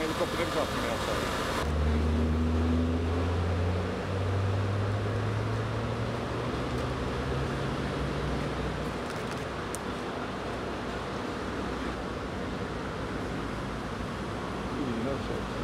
helikopter heb ik afgemeld. Sorry. Nou,